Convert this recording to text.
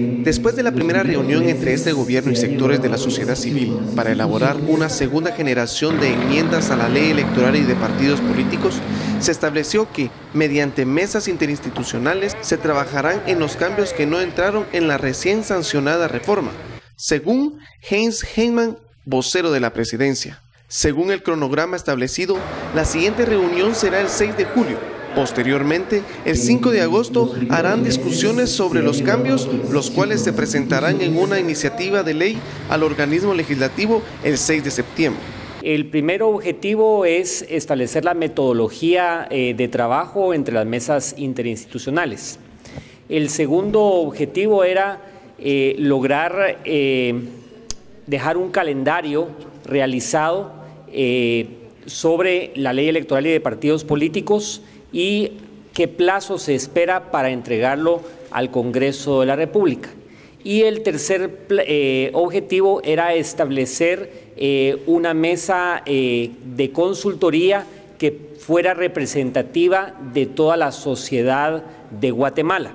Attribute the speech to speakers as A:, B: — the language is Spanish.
A: Después de la primera reunión entre este gobierno y sectores de la sociedad civil para elaborar una segunda generación de enmiendas a la ley electoral y de partidos políticos, se estableció que, mediante mesas interinstitucionales, se trabajarán en los cambios que no entraron en la recién sancionada reforma, según Heinz Heyman, vocero de la presidencia. Según el cronograma establecido, la siguiente reunión será el 6 de julio, Posteriormente, el 5 de agosto harán discusiones sobre los cambios, los cuales se presentarán en una iniciativa de ley al organismo legislativo el 6 de septiembre.
B: El primer objetivo es establecer la metodología eh, de trabajo entre las mesas interinstitucionales. El segundo objetivo era eh, lograr eh, dejar un calendario realizado sobre la ley electoral y de partidos políticos y qué plazo se espera para entregarlo al Congreso de la República. Y el tercer eh, objetivo era establecer eh, una mesa eh, de consultoría que fuera representativa de toda la sociedad de Guatemala.